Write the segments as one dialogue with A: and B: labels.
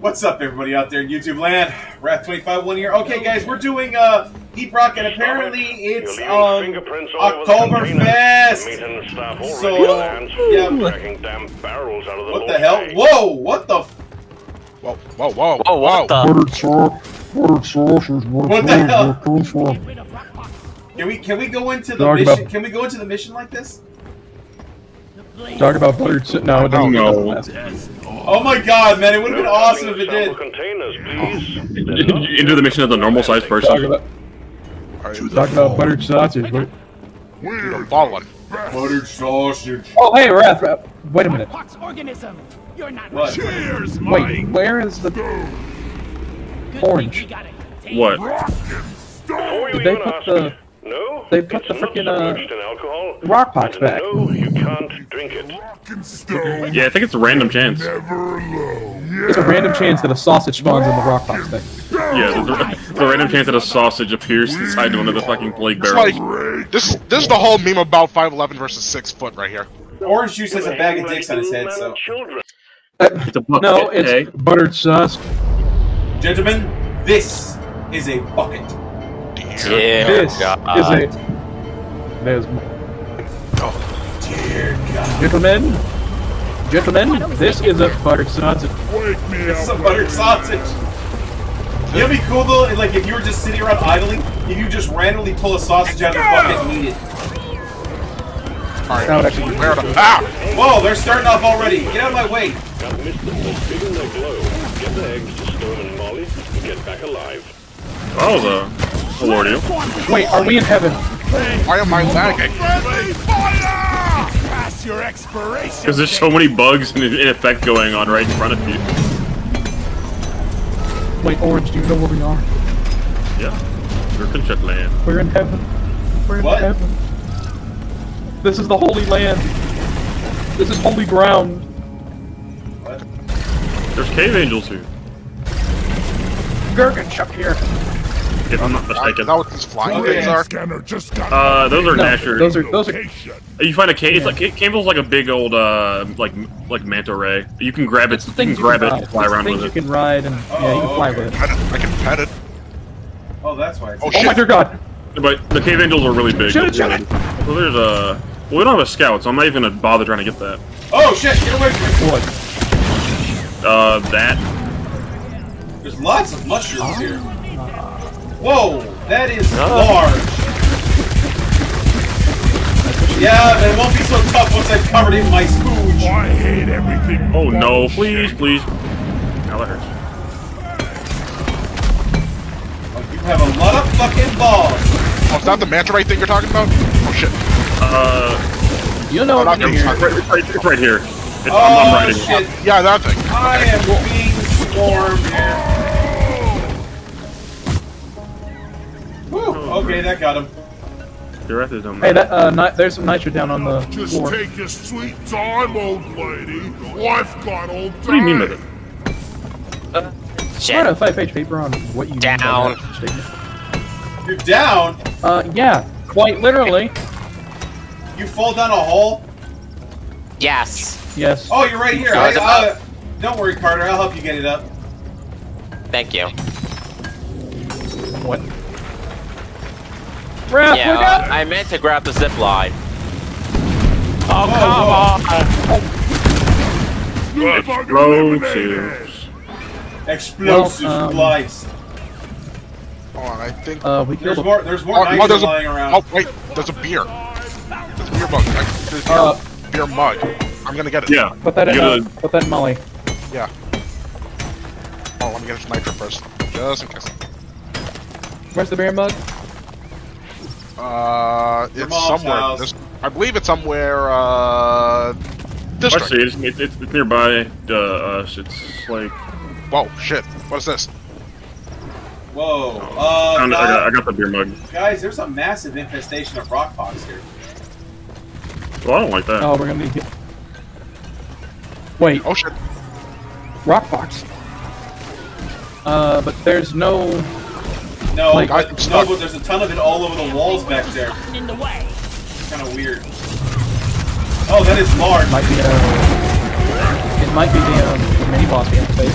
A: What's up, everybody out there in YouTube land? Wrath25 one here. Okay, guys, we're doing uh, Deep Rock, and apparently it's um, Oktoberfest. So, yeah. What the hell? Whoa! What the? F-
B: Whoa, whoa, whoa,
C: Whoa, what the?
D: Buttered sauce, buttered sausage,
A: What the hell?
D: hell?
A: Can we can we go into the
D: Talk
A: mission?
D: about-
A: Can we go into the mission like this?
D: Talk about buttered sa- No, it doesn't
B: No.
A: Oh my god, man! It would have been awesome if it did.
E: Into the mission of the normal sized
D: Talk
E: person.
D: about,
B: Alright,
D: talk about buttered sausage. Wait.
B: you're balling.
A: Buttered sausage.
D: Oh, hey, Wrath. Wrath. Wait a minute.
F: Pox organism. You're not
A: What?
D: Wait, where is the
F: Good
D: orange?
F: thing we got it contained.
E: What?
D: Did they put the
G: No,
D: they put the
G: not
D: frickin' uh,
G: submerged in alcohol.
D: rock pox
G: And
D: back?
G: No, you can't drink it.
E: Yeah, I think it's a random chance.
D: It's a random chance that a sausage spawns in the rock pox thing.
E: Yeah, there's a, there's random chance that a sausage appears inside one of the fucking plague barrels.
B: like this. This is the whole meme about 5'11 versus 6 foot right here.
A: Orange juice has a bag of dicks on his head, so.
G: Children.
E: It's a bucket,
D: No,
E: hey?
D: it's buttered sausage.
A: Gentlemen, this is a bucket.
C: Dear
D: This
C: God.
D: is a. There's.
A: Dear God.
D: Gentlemen, gentlemen, this is a buttered sausage.
A: This is a buttered sausage. You know, what'd be cool though, is, like if you were just sitting around idling, if you just randomly pull a sausage out of the bucket and eat it.
B: Alright,
D: That would actually be
B: where the ah?
A: Whoa, they're starting off already. Get out of my way.
G: Got missed them. They're big and they glow. Get the eggs to Stone and Molly and get back alive.
E: Oh, the Lord, you.
D: Wait, are we in heaven?
B: Why am I lagging?
F: Pass your expiration.
E: Because there's so many bugs and in effect going on right in front of you.
D: Wait, Orange, do you know where we are?
E: Yeah. You're Conchette land.
D: We're in heaven. We're in
A: What?
D: heaven. This is the holy land. This is holy ground. What?
E: There's cave angels here.
D: Gurgenchuk here.
E: If I'm not
B: Is that what these flying things are?
E: Uh, those are
D: No,
E: Nasher.
D: those are those are.
E: You find a cave. It's like cave is like a big old uh like like manta ray. You can grab it. You can grab it and fly around
D: things
E: with
D: you can ride and yeah, you can fly with it.
B: I can pet it.
A: Oh, that's why it's.
B: Oh
D: Oh my dear God!
E: But the cave angels are really big.
D: Shoot it, shoot it.
E: Well, there's a. Well, we don't have a scout, so I'm not even gonna bother trying to get that.
A: Oh shit! Get away from me.
D: What?
E: Uh, that.
A: There's lots of mushrooms here. Whoa, that is
C: Oh.
A: large. Yeah, but it won't be so tough once I've covered it in my spooge.
H: I hate everything.
E: Oh no! Please, please. Now that hurts.
A: Oh, You have a lot of fucking balls.
B: Oh, is that the manta ray thing you're talking about? Oh shit!
E: Uh,
D: You know
B: Oh, not
D: when
B: the-
D: you're
E: it's right, it's right, right here. It's, I'm,
A: Oh
E: I'm
A: shit!
B: Yeah, that thing.
A: I am being Whew, okay, that got him.
E: Your wrath is done.
D: Hey, that uh, ni- there's some nitro down on the
H: Just
D: floor.
H: take your sweet time, old lady. I've got all
E: What do you mean by that?
C: Shit.
D: Write a five-page paper on what you mean by
C: Down.
D: that.
A: You're down.
D: Uh, yeah, quite literally.
A: You fall down a hole.
C: Yes.
D: Yes.
A: Oh, you're right here. I, uh, don't worry, Carter. I'll help you get it up.
C: Thank you.
D: What? Wrath,
C: Yeah,
D: look
C: uh,
D: out!
C: I meant to grab the zip line.
F: Oh, come on.
E: Explosives.
A: Explosive
D: Well, um,
A: splice.
B: Hold on, I think.
D: Uh, we
A: There's
D: killed a
A: more. There's more
B: Oh,
A: nitro
B: oh, there's a,
A: lying around.
B: oh wait, there's a beer. There's a beer mug. I- There's beer,
D: Uh,
B: beer mug. I'm gonna get it.
E: Yeah.
D: Put that in.
E: You
D: Uh,
E: gotta-
D: put that in Molly.
B: Yeah. Oh, let me get this nitro first, just in case.
D: Where's the beer mug?
B: Uh, it's
A: mom's
B: somewhere. This, I believe it's somewhere. Uh,
E: I
B: district.
E: see. It's, it's, it's, it's nearby uh, us. It's like.
B: Whoa, shit! What is this?
A: Whoa.
E: I,
A: Uh.
E: I, got, I got the beer mug.
A: guys, there's a massive infestation of rock pox here.
E: Well, I don't like that.
D: Oh, we're gonna need. Wait,
B: Oh shit!
D: Rockpox. Uh, but there's no.
A: No,
D: Like,
A: but,
B: I'm
A: no,
B: stuck.
A: but there's a ton of it all over the walls back there.
F: In the way.
A: It's kind of weird. Oh, that is large.
D: Might be uh, it might be the um, mini boss we have to face.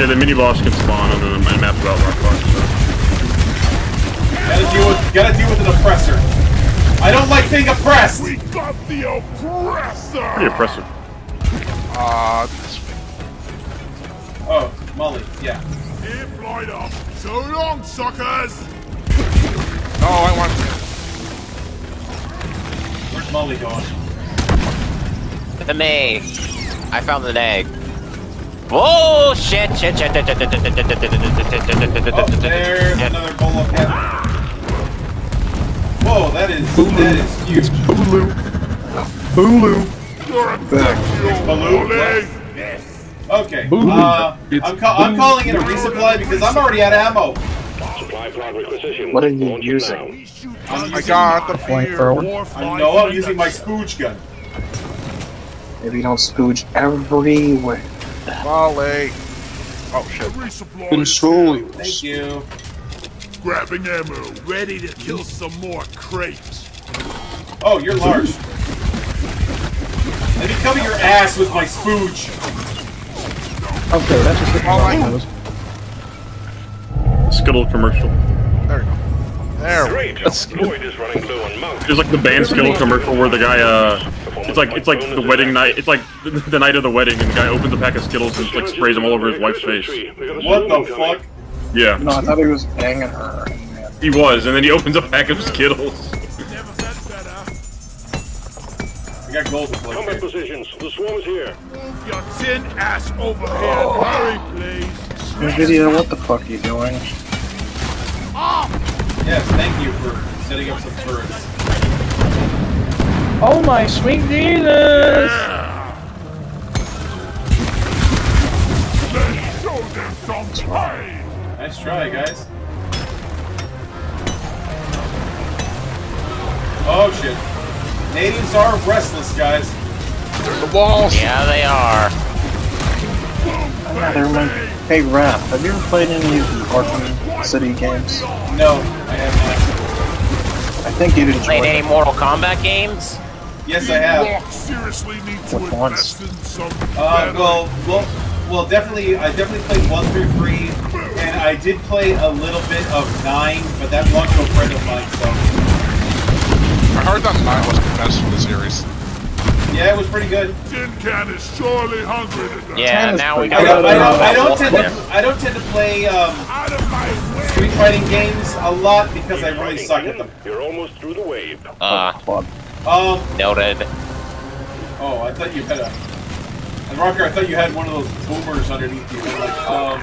E: Yeah, the mini boss can spawn under the map about Rockpox. So.
A: Gotta deal with gotta deal with an oppressor. I don't like being oppressed.
H: We got the oppressor!
E: Pretty impressive.
B: Uh.
A: Oh, Molly, yeah.
H: Hip light up! So long, suckers!
B: No, I want.
A: Where's Molly going?
C: The me. I found an egg. Whoa! Shit! Shit! Shit! shit, shit, shit, shit, shit, shit, shit, shit, shit, shit, shit,
A: Oh,
C: shit,
A: there's
C: shit.
A: another bolo cap. Whoa, that is that is huge.
D: Boogaloo. Boogaloo.
H: You're a big
A: Baloo,
H: Molly!
A: Okay,
D: Boo.
A: uh,
D: It's
A: I'm, ca- I'm calling it a resupply because I'm already out of ammo.
G: Supply pod requisition.
I: What are you
G: Launching
I: using?
G: now.
H: We shoot
A: I'm
B: I
A: using,
B: got the
D: Flamethrower.
B: fear.
A: I know I'm using my
H: nutshell.
A: spooge gun.
I: Maybe don't spooge everywhere.
B: Molly. Oh shit.
H: resupply.
I: Control
A: Thank you.
H: Grabbing ammo, ready to kill some more crates.
A: Oh, you're large. Let me cover your ass with my spooge.
D: Okay, that's just
B: Oh, I-
D: nose.
E: Skittle commercial.
B: There we go. There. we
G: Great.
D: That's-
G: Lloyd is running low on monks.
E: There's like the band Skittle commercial where the guy, uh, it's like it's like the wedding night. It's like the, the night of the wedding, and the guy opens a pack of Skittles and like sprays them all over his wife's face.
A: What the fuck?
E: Yeah,
I: No, I thought he was banging her.
E: he was, and then he opens a pack of Skittles.
A: I got gold to
G: Combat
A: play.
G: positions. The swarm is here.
H: Move your tin ass over here. Oh. Hurry, please.
I: Video, what the fuck are you doing?
A: Yes, thank you for setting up some turrets.
D: Oh my sweet Jesus!
H: Let's show them some pain.
A: Nice try, guys. Oh shit. Natives are restless, guys.
B: They're the walls.
C: Yeah, they are.
I: Yeah, they're like, hey Wrath, have you ever played any of the Arkham City games?
A: No, I have
I: I think you'd enjoy
C: Played any. Mortal Kombat games?
A: Yes, I have.
H: Walk seriously need to
I: Which
H: invest in some
A: Uh,
H: better-
A: well, well, well, definitely. I definitely played one through three, and I did play a little bit of nine, but that belonged to a friend of mine. So
B: I heard that nine was the best for the series.
A: yeah, it was pretty good.
H: Tin can is surely hungry today.
C: Yeah, now we
I: pretty
A: I
C: got
A: don't, I don't, I don't tend to, I don't tend to play um,
H: Out of my way.
A: street fighting games a lot because I really suck at them.
G: You're almost through the wave.
C: Uh,
I: Club.
A: Um,
C: noted.
A: oh, I thought you had a. And Rocker, I thought you had one of those boomers underneath you. Like, um.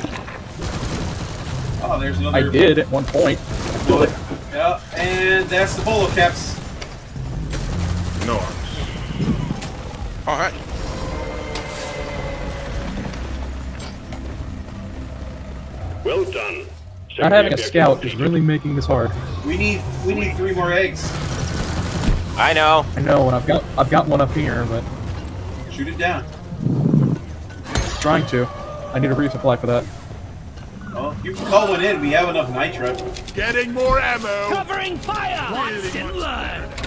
A: Oh, there's another.
D: I did at one point.
A: bullet. Yeah, and that's the bolo caps.
E: No arms.
B: Oh.
G: Well done.
D: Not having a scout is really making this hard.
A: We need, we need three more eggs.
C: I know.
D: I know, and I've got I've got one up here, but
A: Shoot it down.
D: trying to. I need a resupply for that.
A: Well, you can call one in. We have enough nitro.
H: Getting more ammo.
F: Covering fire!
H: Really
F: Watch and learn!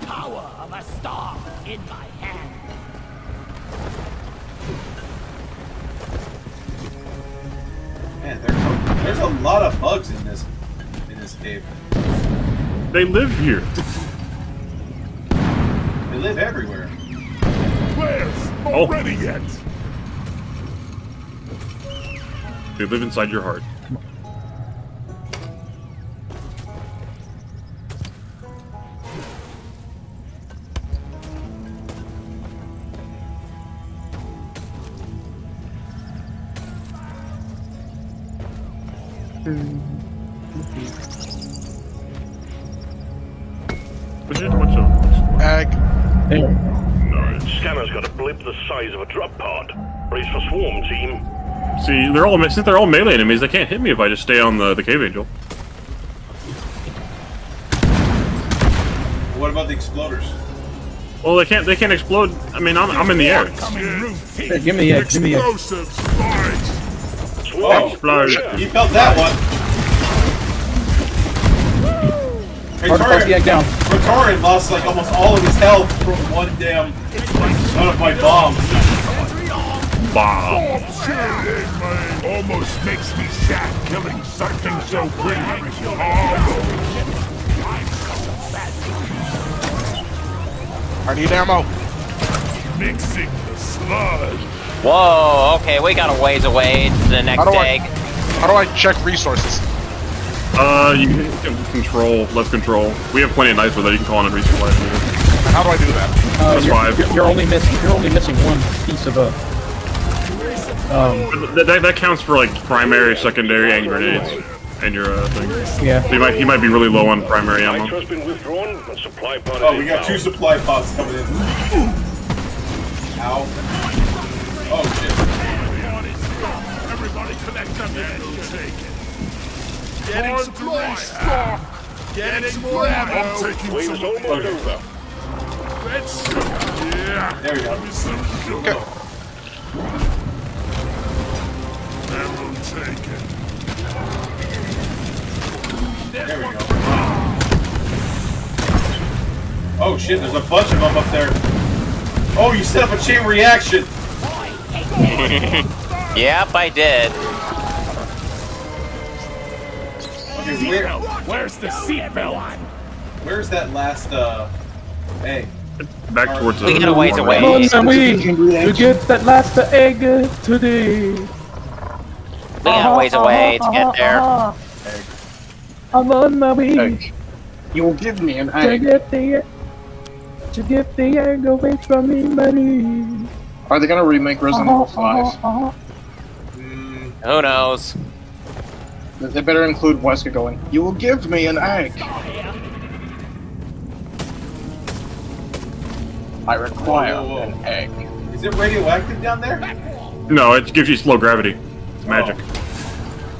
F: The power of a star in my hand.
A: Man, there's a, there's a lot of bugs in this in this cave.
E: They live here.
A: They live everywhere.
H: Players, not
E: Oh.
H: yet.
E: They live inside your heart. But you bunch of
B: Egg.
D: There.
E: nice.
G: Scanner's got a blip the size of a drop pod. Brace for swarm, team.
E: See, they're all since they're all melee enemies. They can't hit me if I just stay on the the cave angel.
A: What about the exploders?
E: Well, they can't they can't explode. I mean, I'm I'm in the air.
H: Coming
D: give me the egg. Give me the egg.
H: Explosive spikes.
G: Swarm.
E: Explode.
G: Yeah.
A: You felt that one.
D: Hard to place the egg down.
A: Ratoran lost like almost all of his health from one damn one of my bombs.
E: Bomb.
H: Almost makes me sad killing something so pretty.
B: I need ammo.
H: Mixing the sludge.
C: Whoa, okay, we got a ways away to the next
B: How do I-
C: egg.
B: How do I check resources?
E: Uh, you can control, left control. We have plenty of knives with it. You can call on and resupply if
B: how do I do that?
D: Uh,
E: That's
D: you're,
E: five.
D: You're, you're only missing. You're only missing one piece of a. Um.
E: That, that, that counts for like primary, secondary, and grenades. And your uh, thing.
D: Yeah.
E: So you might, you might be really low on primary ammo.
G: Nitro's been withdrawn and supply pod
A: Oh, we got two supply pods coming in. Ow. Oh shit.
H: Everybody collect take it. Getting supply stock. Getting more ammo. I'm taking
G: Wave's
H: some
G: almost
H: money.
G: over.
H: Red sugar. Yeah.
A: There we go.
H: Give me some sugar. Ammo taken.
A: There we go. Oh shit, there's a bunch of them up there. Oh, you set up a chain reaction.
C: Yep, I did.
A: Okay, where,
H: Where's the seatbelt?
A: where's that last uh hey?
E: Back towards the.
C: We got a ways away.
D: Come on, now, we
I: Chicken reaction.
D: to get that last egg today.
C: We got a ways away to uh-huh, get there. Uh-huh.
D: I'm on my way
I: Egg. You will give me an egg.
D: to
I: egg.
D: get the to get the egg away from me, buddy.
I: Are they gonna remake Resident uh-huh, Evil 5?
A: Mm,
C: Who knows?
I: They better include Wesker going, You will give me an egg. I require
A: Whoa, whoa, whoa.
I: an egg.
A: is it radioactive down there?
E: No, it gives you slow gravity. It's oh. magic.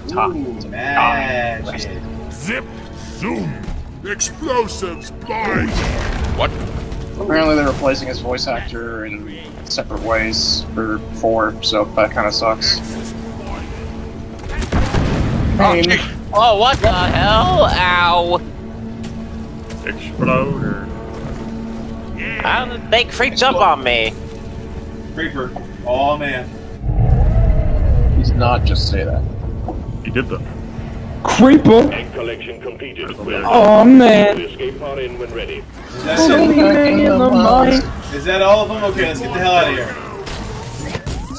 I: Top.
A: Ooh, magic.
H: Zip. Zoom. Explosives. Blind.
B: What?
I: Apparently they're replacing his voice actor in separate ways for 4, so that kind of sucks.
B: Oh,
I: Pain.
B: gee.
C: Oh, what the hell? Ow!
E: Exploder.
C: How did they creeped up on me?
A: Creeper. Oh man.
I: He did not just say that.
E: He did though.
D: Creeper.
G: Egg collection completed.
D: Oh man.
G: escape pod in when ready.
A: Is that,
D: Only
A: it?
D: man in the mind.
A: Is that all of them? Okay, let's get the hell out of here.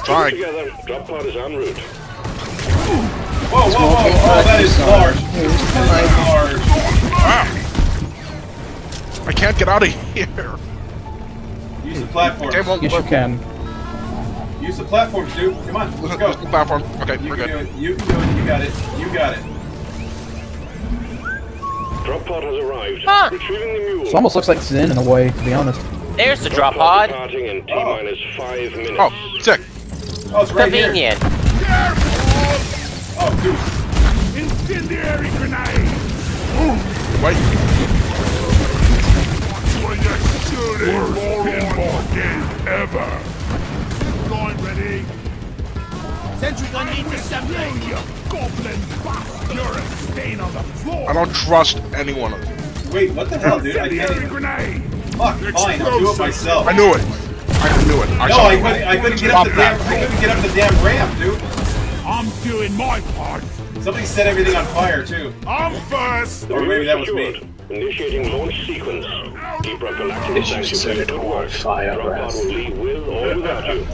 B: Fine.
G: Together, drop pod is en route.
A: Whoa, whoa, whoa! Oh, that is large. That is large.
B: I can't get out of here.
A: Use the platform.
B: Okay, well,
D: Yes, you can.
A: Use the platforms, dude. Come on, let's go.
B: Platform. Okay,
A: You
B: we're
A: can do
B: good.
A: it. You can do it. You got it. You got it.
G: Drop pod has arrived.
C: Ah.
G: Retrieving the mule.
D: It almost looks like Zen in a way, to be honest.
C: There's the drop
G: pod
C: pod.
G: in T
A: Oh.
G: minus five minutes.
B: Oh, sick.
A: Oh, it's right here.
C: Convenient.
A: Oh, dude.
H: Incendiary grenade.
B: Wait.
H: When you're shooting more pinball game ever. Line ready.
F: Sentry gun needs assembly.
H: You goblin bastard. You're a stain on the floor.
B: I don't trust any one of them.
A: Wait, what the hell, dude? I can't
H: Incendiary
A: even.
H: grenade.
A: Fuck, fine. I'll do it myself.
B: I knew it. I knew it. I
A: No, I couldn't. I couldn't get up the
B: that.
A: damn. I couldn't get up the damn ramp, dude.
H: I'm doing my part.
A: Somebody set everything on fire too.
H: I'm first.
A: Or maybe that was me.
G: Initiating launch sequence. Deeper galactic
I: They should set
G: for
I: it
G: your
I: on
G: work.
I: fire,
G: Drop will leave with or without you.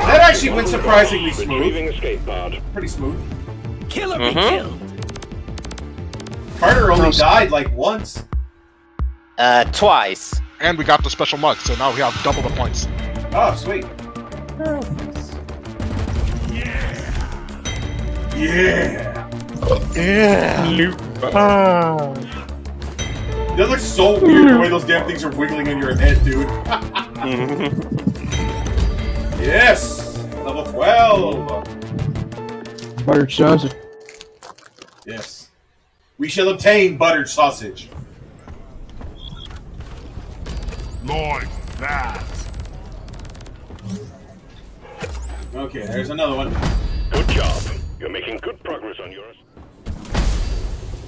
A: That actually went surprisingly smooth.
G: Escape pod.
A: Pretty smooth.
F: Killer be
C: Mhm.
F: killed.
A: Carter only died like once.
C: Uh, twice.
B: And we got the special mug, so now we have double the points.
A: Oh, sweet. Yeah. Yeah. That looks so weird the way those damn things are wiggling in your head, dude. yes! Level 12!
D: Buttered sausage.
A: Yes. We shall obtain buttered sausage.
H: Like that.
A: Okay, there's another one.
G: Good job. You're making good progress on yours.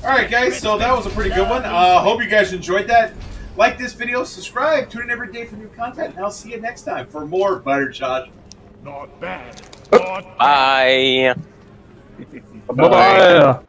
A: Alright guys, so that was a pretty good one. Uh, hope you guys enjoyed that. Like this video, subscribe, tune in every day for new content, and I'll see you next time for more Butter Josh.
H: Not bad. Not
C: Bye.
D: Bye bye.